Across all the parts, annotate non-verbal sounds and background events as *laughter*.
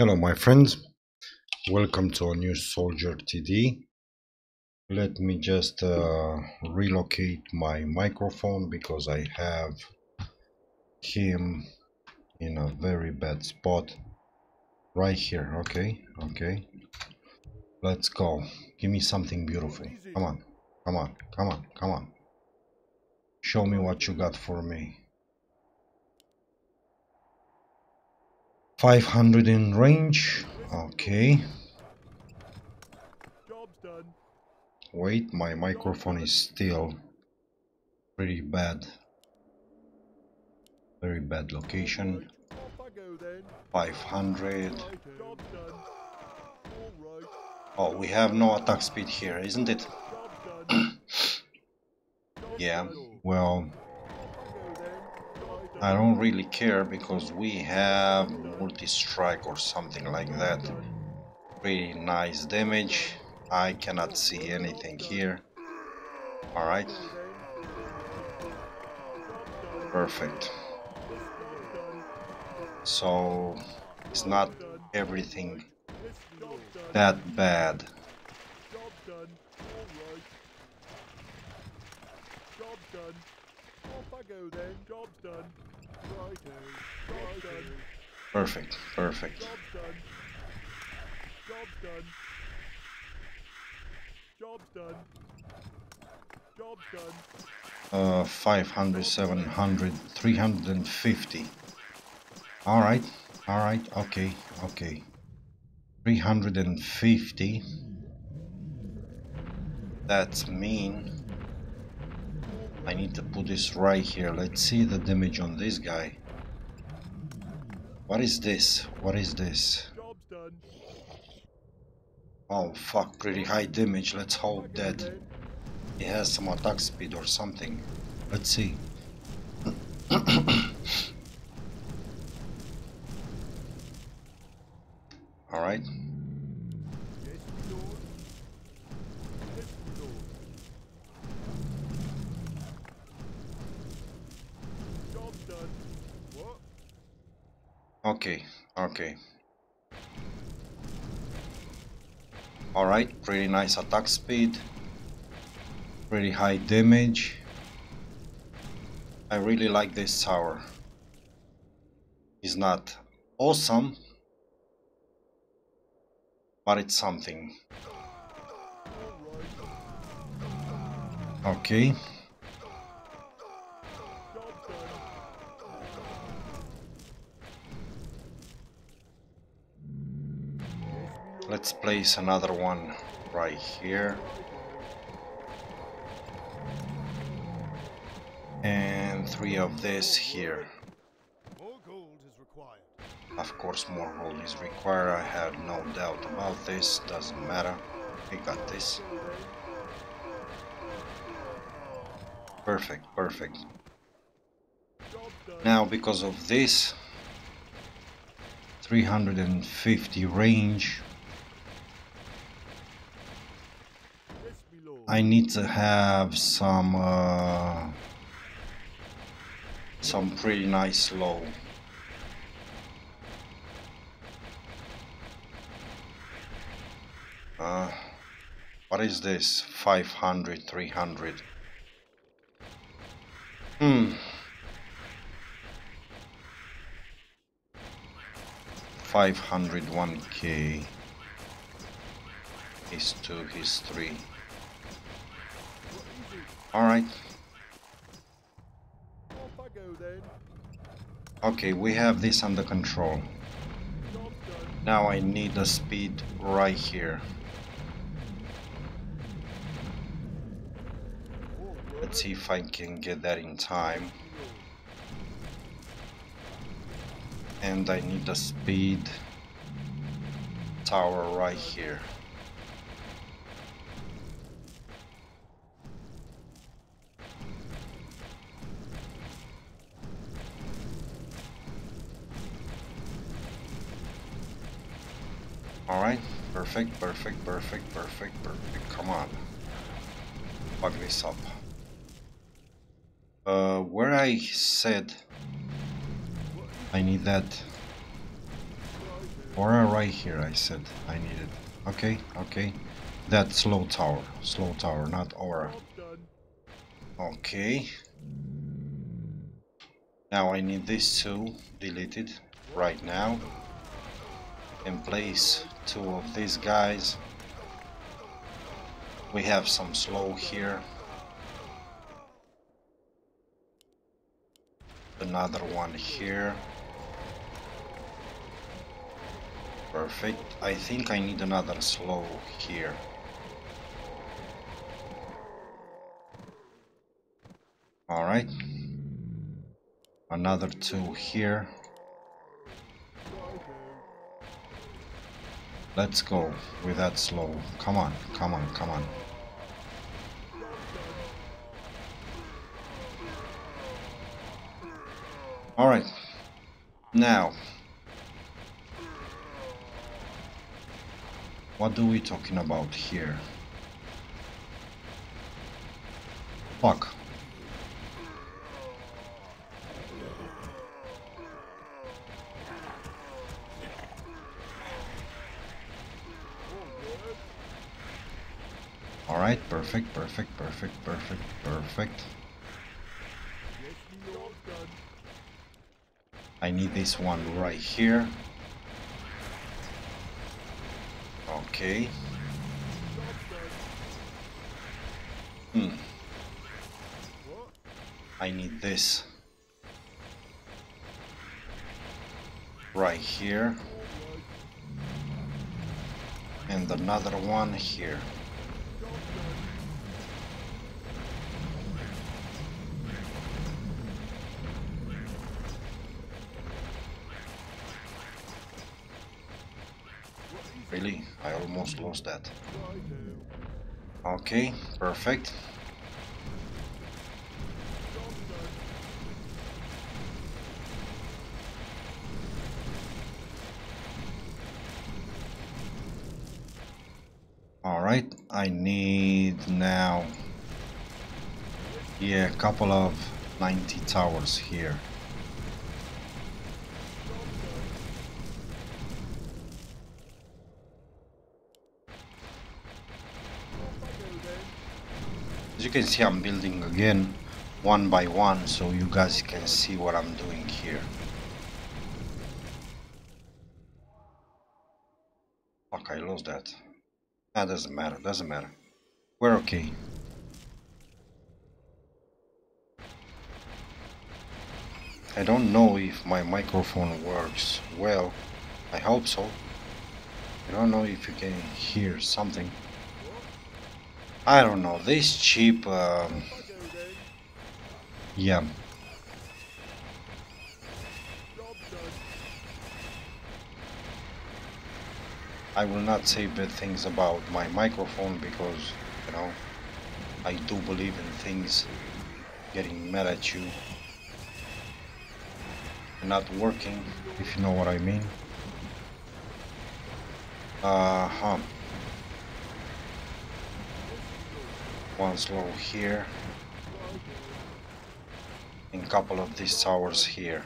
Hello my friends, welcome to a new Soldier TD. Let me just uh, relocate my microphone because I have him in a very bad spot. Right here, okay, okay. Let's go. Give me something beautiful. Come on, come on, come on, come on. Show me what you got for me. 500 in range. Okay. Wait, my microphone is still pretty bad. Very bad location. 500. Oh, we have no attack speed here, isn't it? *coughs* yeah, well, I don't really care because we have multi-strike or something like that. Pretty nice damage. I cannot see anything here. Alright. Perfect. So it's not everything that bad. go then. Job's done. Righto. Job's done. Perfect. Perfect. Job's done. Job's done. Job's done. Job's done. Uh, 500, 700, 350. Alright, alright, okay, okay. 350. That's mean. I need to put this right here. Let's see the damage on this guy. What is this? What is this? Oh fuck, pretty high damage. Let's hope that he has some attack speed or something. Let's see. *coughs* Alright. Okay, okay. Alright, pretty nice attack speed. Pretty high damage. I really like this tower. It's not awesome, but it's something. Okay. Let's place another one right here. And three of this here. Of course more gold is required. I have no doubt about this. Doesn't matter. We got this. Perfect perfect. Now because of this 350 range I need to have some uh, some pretty nice low. Uh, what is this? 500, 300. Hmm. 501k. is 2, his 3. Alright. Okay, we have this under control. Now I need the speed right here. Let's see if I can get that in time. And I need the speed tower right here. Alright, perfect, perfect, perfect, perfect, perfect. Come on. Fuck this up. Uh, where I said I need that Aura right here, I said I needed. Okay, okay. That slow tower. Slow tower, not aura. Okay. Now I need this two deleted right now. And place two of these guys. We have some slow here. Another one here. Perfect. I think I need another slow here. Alright. Another two here. Let's go with that slow. Come on, come on, come on. Alright. Now. What are we talking about here? Fuck. Alright, perfect, perfect, perfect, perfect, perfect. I need this one right here. Okay. Hmm. I need this. Right here. And another one here. Really? I almost lost that. Okay, perfect. Alright, I need now yeah, a couple of 90 towers here. As you can see I'm building again one by one so you guys can see what I'm doing here. Fuck, I lost that. That doesn't matter, doesn't matter. We're okay. I don't know if my microphone works well. I hope so. I don't know if you can hear something. I don't know, this cheap... Um, yeah. I will not say bad things about my microphone because, you know, I do believe in things getting mad at you not working, if you know what I mean. Uh-huh. One slow here. And couple of these towers here.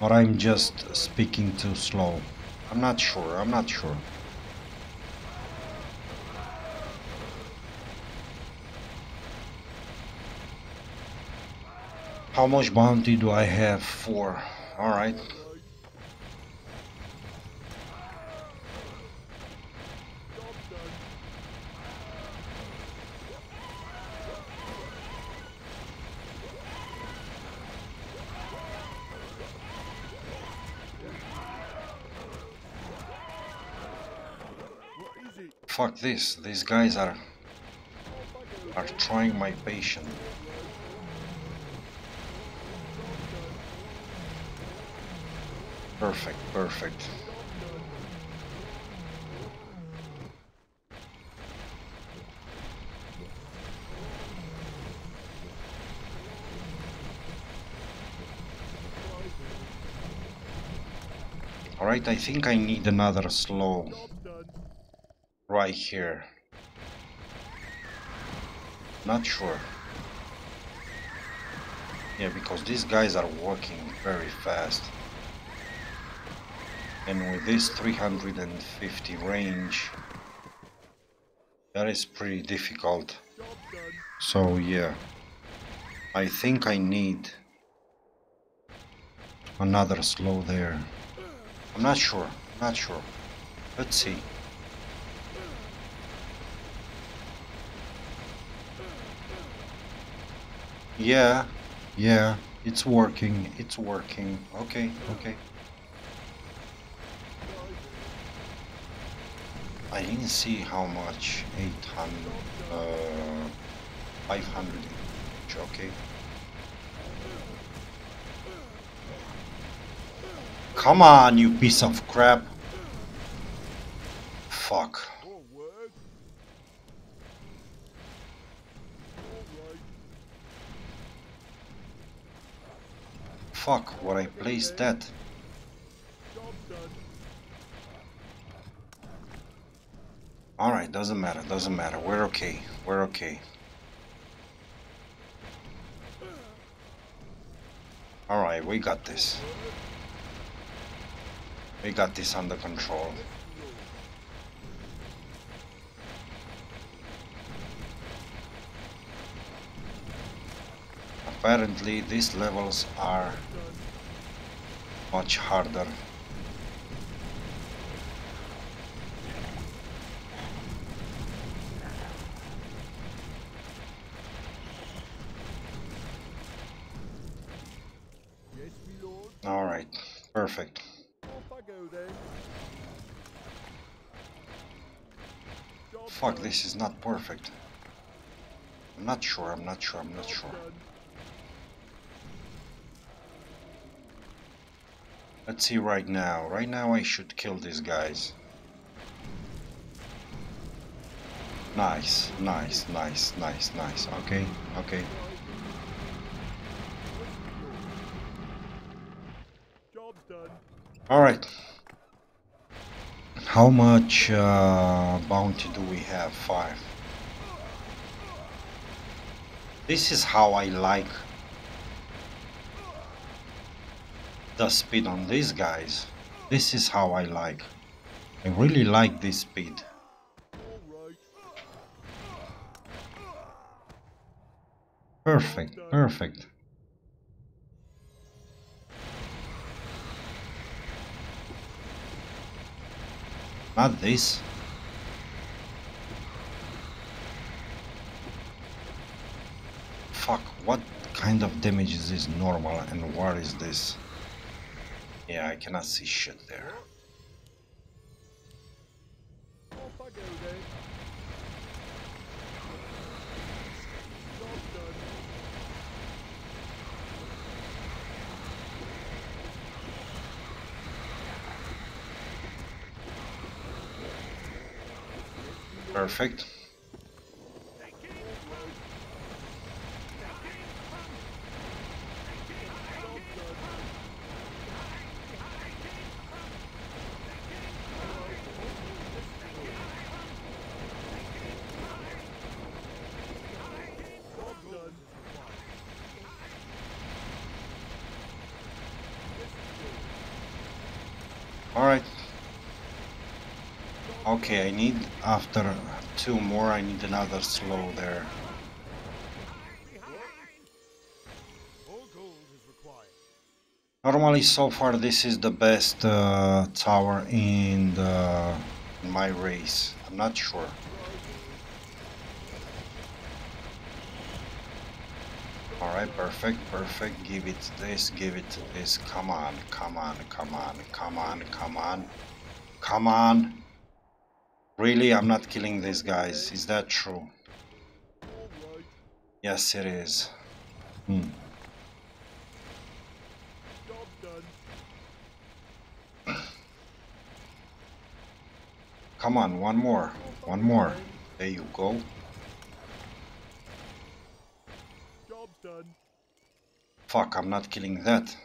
Or I'm just speaking too slow. I'm not sure, I'm not sure. How much bounty do I have for? Alright. Fuck this, these guys are are trying my patience. Perfect, perfect. Alright, I think I need another slow right here. Not sure. Yeah, because these guys are working very fast. and with this 350 range that is pretty difficult so yeah I think I need another slow there I'm not sure not sure let's see yeah yeah it's working it's working. Okay okay. I didn't see how much 800 uh, 500 okay. Come on you piece of crap. Fuck fuck what I placed that Alright, doesn't matter, doesn't matter. We're okay. We're okay. Alright, we got this. We got this under control. Apparently these levels are much harder Alright, perfect. Fuck, this is not perfect. I'm not sure, I'm not sure, I'm not sure. Let's see right now. Right now I should kill these guys. Nice, nice, nice, nice, nice. Okay, okay. Alright. How much uh, bounty do we have? Five. This is how I like the speed on these guys. This is how I like. I really like this speed. Perfect, perfect. Not this. Fuck, what kind of damage is this normal and what is this? Yeah, I cannot see shit there. Perfect. Alright. Okay, I need, after two more, I need another slow there. Normally, so far, this is the best uh, tower in, the, in my race. I'm not sure. Alright, perfect, perfect. Give it this, give it this. Come on, come on, come on, come on, come on. Come on. Really, I'm not killing these guys. Is that true? Yes, it is. Hmm. Come on, one more. One more. There you go. Fuck, I'm not killing that.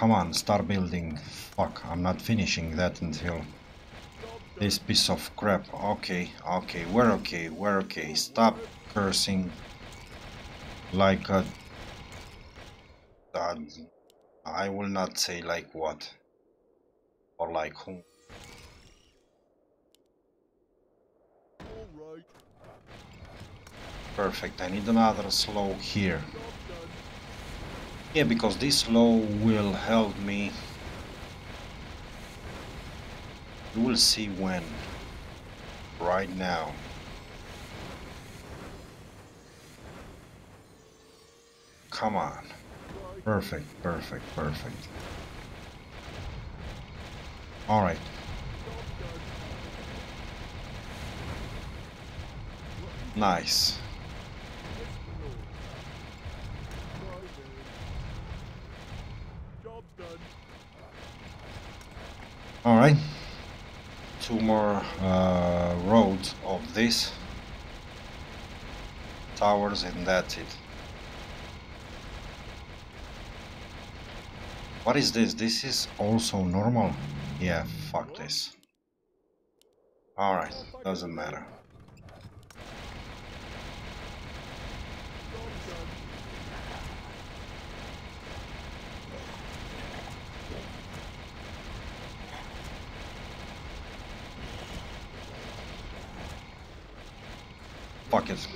Come on, start building. Fuck, I'm not finishing that until this piece of crap. Okay, okay, we're okay, we're okay. Stop cursing like a... Uh, I will not say like what or like whom. Perfect, I need another slow here. Yeah, because this law will help me. You will see when. Right now. Come on. Perfect, perfect, perfect. Alright. Nice. Alright. Two more uh, roads of this. Towers and that's it. What is this? This is also normal? Yeah, fuck this. Alright, doesn't matter. Fuck it.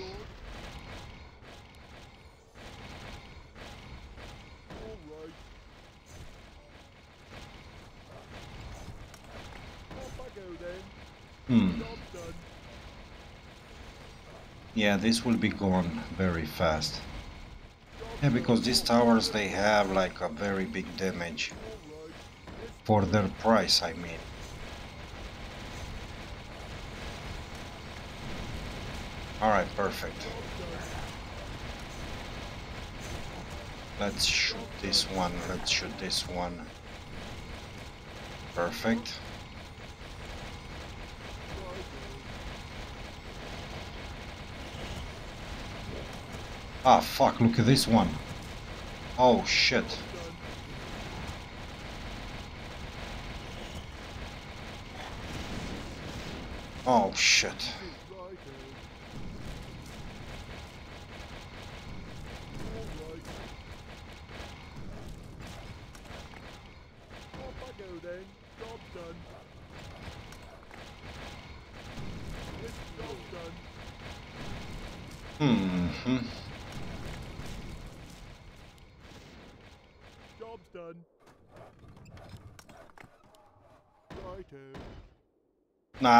Hmm. Yeah, this will be gone very fast. Yeah, because these towers, they have like a very big damage. For their price, I mean. Alright, perfect. Let's shoot this one, let's shoot this one. Perfect. Ah, fuck, look at this one. Oh, shit. Oh, shit. Hmm. Job's done. Righto. Nah,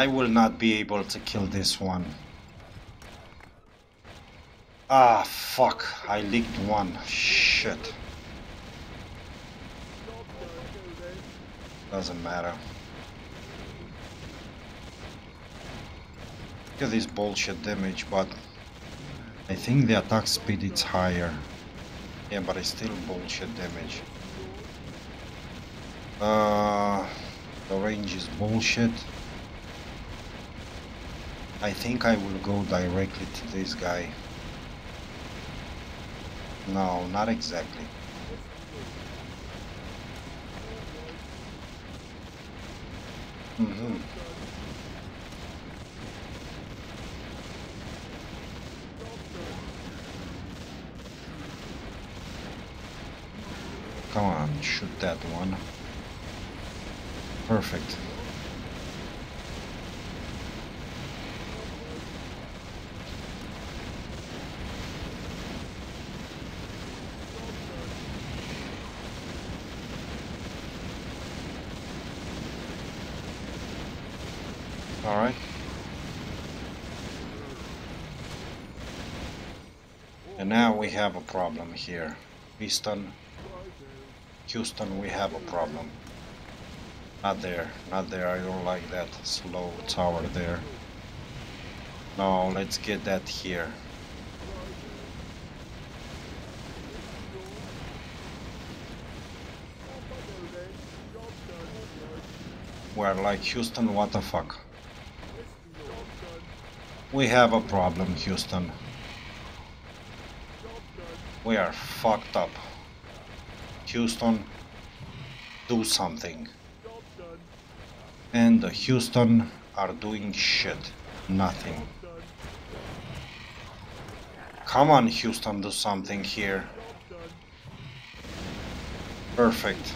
I will not be able to kill this one. Ah, fuck. I leaked one. Shit. Doesn't matter. Look at this bullshit damage, but I think the attack speed is higher. Yeah, but it's still bullshit damage. Uh, the range is bullshit. I think I will go directly to this guy. No, not exactly. Mm-hmm. Come on, shoot that one. Perfect. Alright. And now we have a problem here. Piston Houston, we have a problem. Not there, not there, I don't like that slow tower there. No, let's get that here. We're like, Houston, what the fuck? We have a problem, Houston. We are fucked up. Houston, do something. And the Houston are doing shit. Nothing. Come on, Houston, do something here. Perfect.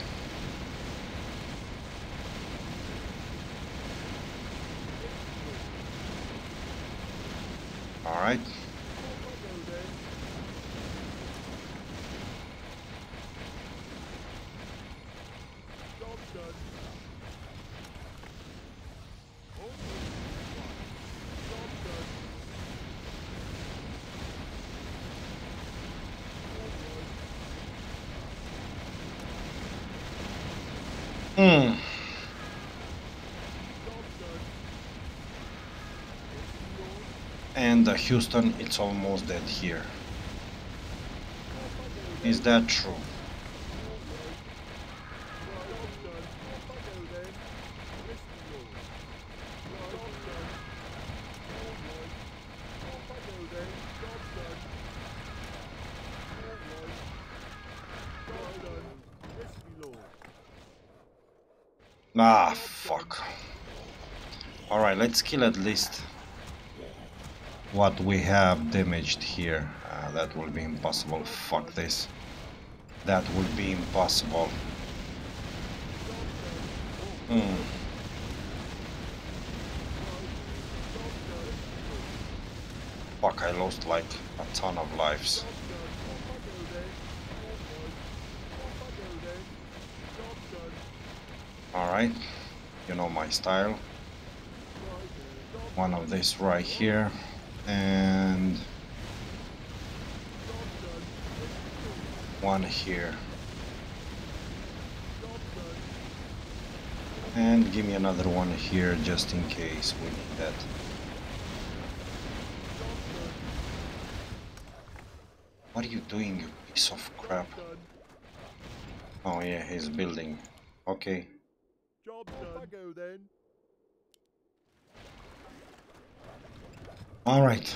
All right. Hmm. And uh, Houston, it's almost dead here. Is that true? Ah, fuck. Alright, let's kill at least what we have damaged here. Uh, that will be impossible. Fuck this. That would be impossible. Hmm. Fuck, I lost like a ton of lives. Alright, you know my style. One of this right here and one here. And give me another one here just in case we need that. What are you doing, you piece of crap? Oh yeah, he's building. Okay. Job done. go then. All right.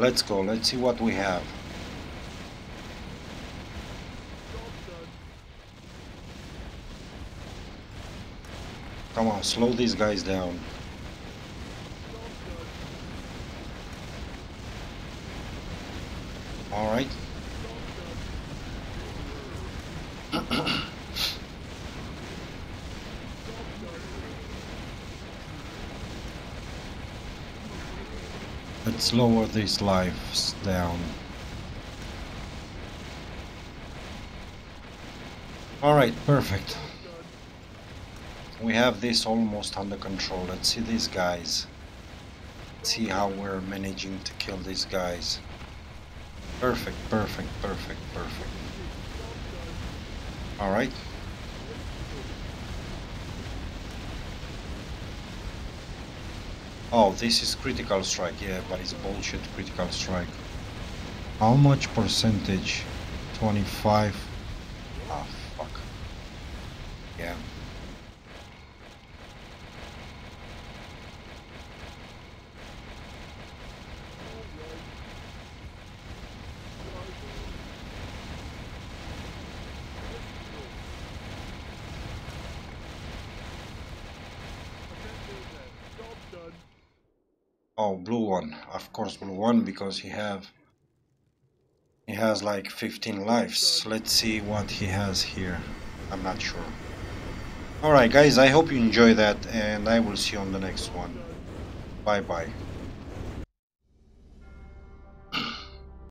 let's go. Let's see what we have. Come on, slow these guys down. All right. Let's lower these lives down. Alright, perfect. We have this almost under control. Let's see these guys. Let's see how we're managing to kill these guys. Perfect, perfect, perfect, perfect. Alright. Oh, this is critical strike, yeah, but it's bullshit critical strike. How much percentage? 25? Ah, fuck. Yeah. Oh, blue one. Of course, blue one because he have he has like 15 lives. Let's see what he has here. I'm not sure. Alright guys, I hope you enjoy that and I will see you on the next one. Bye bye.